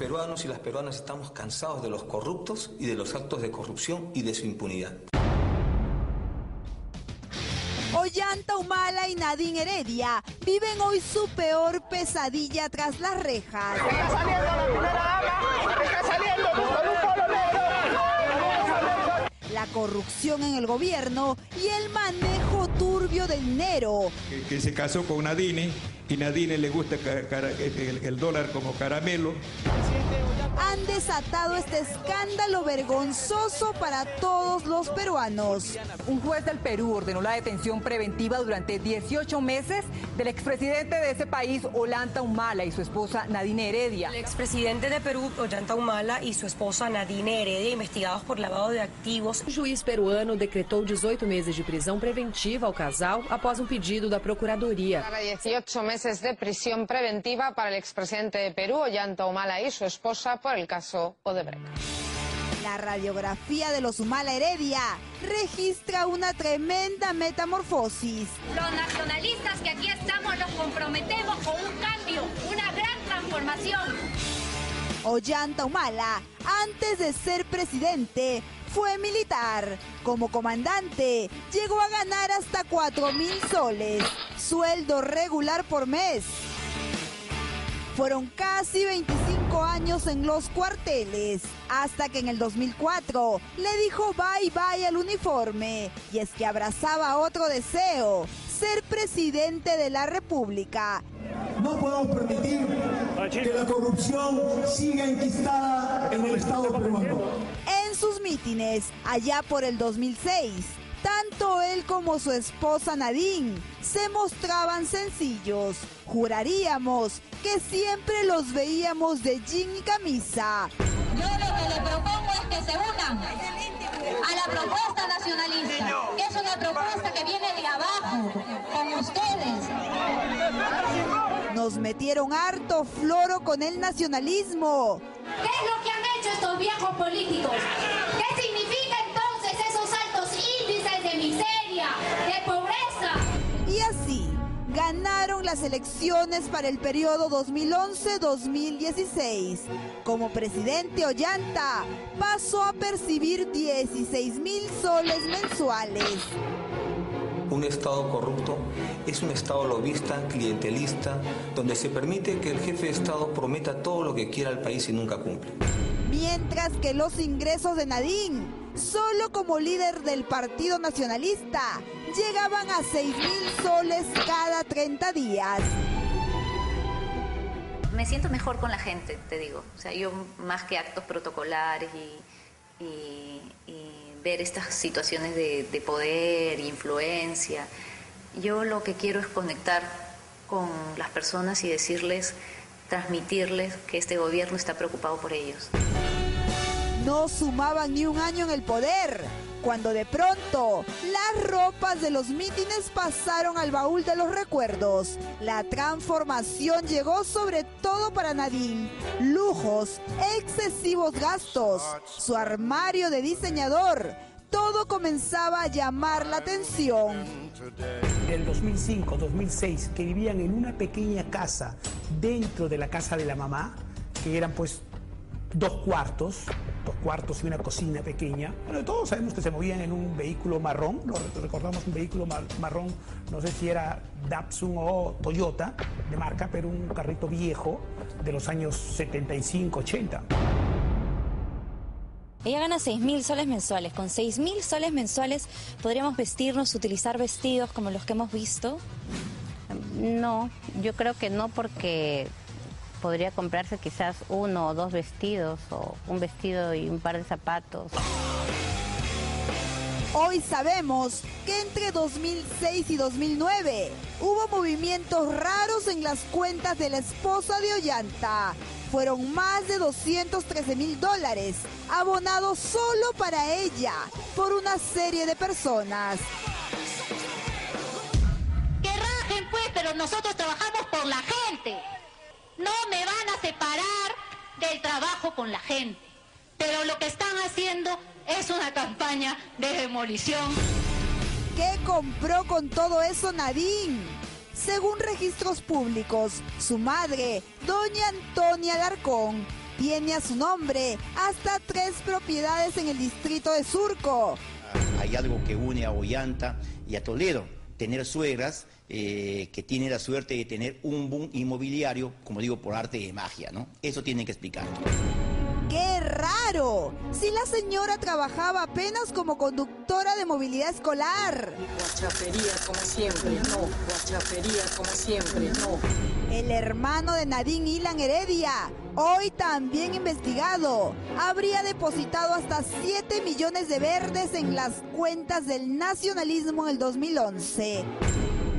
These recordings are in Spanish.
peruanos y las peruanas estamos cansados de los corruptos y de los actos de corrupción y de su impunidad. Ollanta Humala y Nadine Heredia viven hoy su peor pesadilla tras las rejas. Está saliendo la primera dama, está saliendo con un polo negro. La corrupción en el gobierno y el manejo turbio del dinero. Que, que se casó con Nadine y Nadine le gusta el, el dólar como caramelo. I Han desatado este escándalo vergonzoso para todos los peruanos. Un juez del Perú ordenó la detención preventiva durante 18 meses del expresidente de ese país, Olanta Humala, y su esposa Nadine Heredia. El expresidente de Perú, Ollanta Humala, y su esposa Nadine Heredia, investigados por lavado de activos. O juiz peruano decretou 18 meses de prisão preventiva ao casal após um pedido da Procuradoria. Para 18 meses de prisión preventiva para el expresidente de Perú, Ollanta Humala, y su esposa por el caso Odebrecht. La radiografía de los Humala Heredia registra una tremenda metamorfosis. Los nacionalistas que aquí estamos nos comprometemos con un cambio, una gran transformación. Ollanta Humala, antes de ser presidente, fue militar. Como comandante, llegó a ganar hasta 4 mil soles, sueldo regular por mes. Fueron casi 25 años en los cuarteles, hasta que en el 2004 le dijo bye bye al uniforme. Y es que abrazaba otro deseo, ser presidente de la República. No podemos permitir que la corrupción siga enquistada en el Estado peruano. En sus mítines, allá por el 2006, tanto él como su esposa Nadine se mostraban sencillos. Juraríamos que siempre los veíamos de jean y camisa. Yo lo que le propongo es que se unan a la propuesta nacionalista, que es una propuesta que viene de abajo, con ustedes. Nos metieron harto floro con el nacionalismo. ¿Qué es lo que han hecho estos viejos políticos? Miseria, de pobreza? Y así, ganaron las elecciones para el periodo 2011-2016. Como presidente Ollanta, pasó a percibir 16 mil soles mensuales. Un Estado corrupto es un Estado lobista, clientelista, donde se permite que el jefe de Estado prometa todo lo que quiera al país y nunca cumple. Mientras que los ingresos de Nadine, solo como líder del Partido Nacionalista, llegaban a 6 mil soles cada 30 días. Me siento mejor con la gente, te digo. O sea, yo más que actos protocolares y, ver estas situaciones de, de poder, influencia, yo lo que quiero es conectar con las personas y decirles, transmitirles que este gobierno está preocupado por ellos. No sumaban ni un año en el poder, cuando de pronto las ropas de los mítines pasaron al baúl de los recuerdos. La transformación llegó sobre todo para Nadine. Lujos, excesivos gastos, su armario de diseñador. Todo comenzaba a llamar la atención. del 2005, 2006, que vivían en una pequeña casa dentro de la casa de la mamá, que eran pues dos cuartos, dos cuartos y una cocina pequeña. Bueno, todos sabemos que se movían en un vehículo marrón, lo re- recordamos un vehículo mar- marrón, no sé si era Datsun o Toyota de marca, pero un carrito viejo de los años 75, 80. Ella gana 6 mil soles mensuales. Con 6 mil soles mensuales podríamos vestirnos, utilizar vestidos como los que hemos visto. No, yo creo que no porque podría comprarse quizás uno o dos vestidos o un vestido y un par de zapatos. Hoy sabemos que entre 2006 y 2009 hubo movimientos raros en las cuentas de la esposa de Ollanta. Fueron más de 213 mil dólares abonados solo para ella por una serie de personas. Que rajen pues, pero nosotros trabajamos por la gente. No me van a separar del trabajo con la gente. Pero lo que están haciendo es una campaña de demolición. ¿Qué compró con todo eso Nadine? Según registros públicos, su madre, doña Antonia Alarcón, tiene a su nombre hasta tres propiedades en el distrito de Surco. Hay algo que une a Ollanta y a Toledo, tener suegras eh, que tienen la suerte de tener un boom inmobiliario, como digo, por arte de magia, ¿no? Eso tienen que explicar. ¡Qué raro! Si la señora trabajaba apenas como conductora de movilidad escolar. Guachapería como siempre, no. Guachapería como siempre, no. El hermano de Nadine Ilan Heredia, hoy también investigado, habría depositado hasta 7 millones de verdes en las cuentas del nacionalismo en el 2011.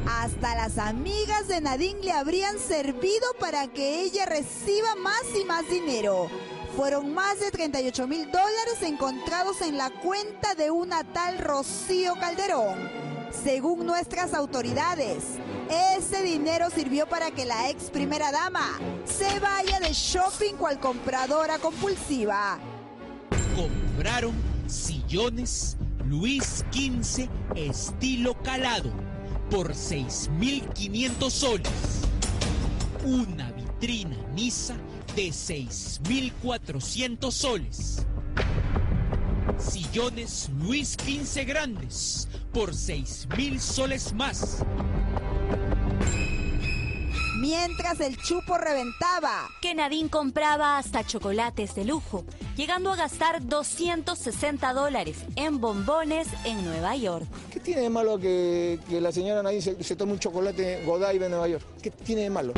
Hasta las amigas de Nadine le habrían servido para que ella reciba más y más dinero. Fueron más de 38 mil dólares encontrados en la cuenta de una tal Rocío Calderón. Según nuestras autoridades, ese dinero sirvió para que la ex primera dama se vaya de shopping cual compradora compulsiva. Compraron sillones Luis XV estilo calado por 6.500 soles. Una vitrina Nisa de 6.400 soles. Sillones Luis XV grandes por 6.000 soles más. Mientras el chupo reventaba. Que Nadine compraba hasta chocolates de lujo, llegando a gastar 260 dólares en bombones en Nueva York. ¿Qué tiene de malo que, que la señora Nadine se, se tome un chocolate Godiva en Nueva York? ¿Qué tiene de malo?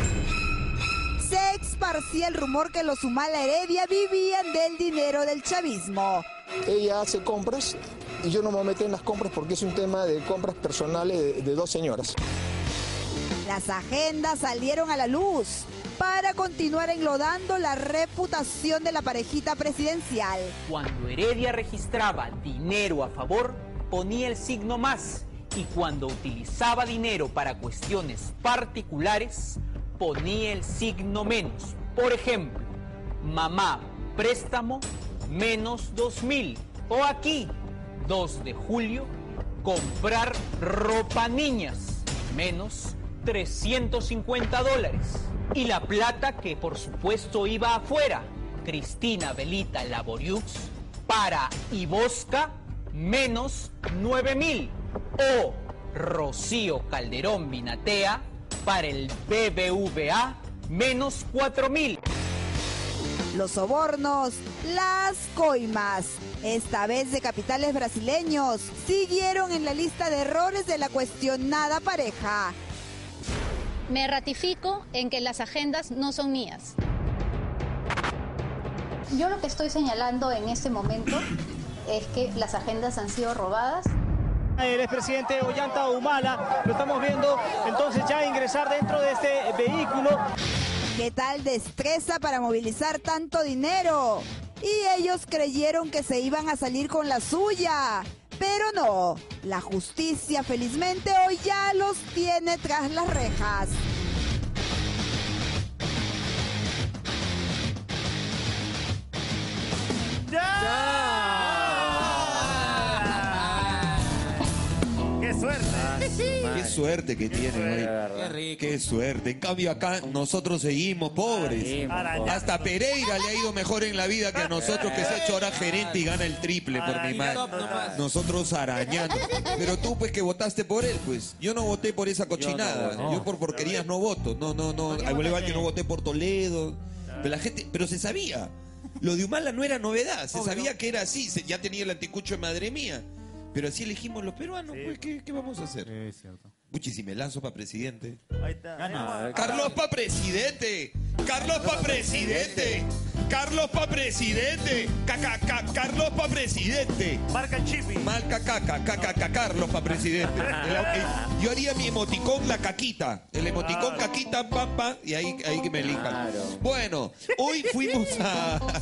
Esparcía el rumor que los Humala Heredia vivían del dinero del chavismo. Ella hace compras y yo no me meto en las compras porque es un tema de compras personales de, de dos señoras. Las agendas salieron a la luz para continuar enlodando la reputación de la parejita presidencial. Cuando Heredia registraba dinero a favor, ponía el signo más y cuando utilizaba dinero para cuestiones particulares, ponía el signo menos. Por ejemplo, mamá, préstamo, menos 2000. O aquí, 2 de julio, comprar ropa niñas, menos 350 dólares. Y la plata que por supuesto iba afuera, Cristina Belita Laboriux, para Ibosca, menos 9 mil. O Rocío Calderón Vinatea, para el BBVA, menos 4 mil. Los sobornos, las coimas, esta vez de capitales brasileños, siguieron en la lista de errores de la cuestionada pareja. Me ratifico en que las agendas no son mías. Yo lo que estoy señalando en este momento es que las agendas han sido robadas. El expresidente Ollanta Humala, lo estamos viendo entonces ya ingresar dentro de este vehículo. ¿Qué tal destreza para movilizar tanto dinero? Y ellos creyeron que se iban a salir con la suya. Pero no, la justicia felizmente hoy ya los tiene tras las rejas. Qué suerte que tiene hoy. Qué suerte. En cambio acá nosotros seguimos pobres. Hasta Pereira le ha ido mejor en la vida que a nosotros que se ha hecho ahora gerente y gana el triple por mi madre. Nosotros arañando. Pero tú pues que votaste por él, pues. Yo no voté por esa cochinada. Yo por porquerías no voto. No, no, no. Al igual que no voté por Toledo. Pero la gente, pero se sabía. Lo de Humala no era novedad, se sabía que era así, se- ya tenía el anticucho de madre mía. Pero así elegimos los peruanos, pues, ¿qué, qué vamos a hacer? Es cierto. Puchi, si me lanzo para presidente. Ahí está. Carlos pa' presidente. Carlos pa' presidente. Carlos pa' presidente. Caca, ca- Carlos pa' presidente. Marca el chipi. Marca caca, caca, caca, Carlos pa' presidente. El- el- Yo haría mi emoticón la caquita. El emoticón caquita, pam, pam, y ahí, ahí que me elijan. Bueno, hoy fuimos a...